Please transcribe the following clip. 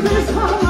this hard.